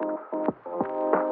うん。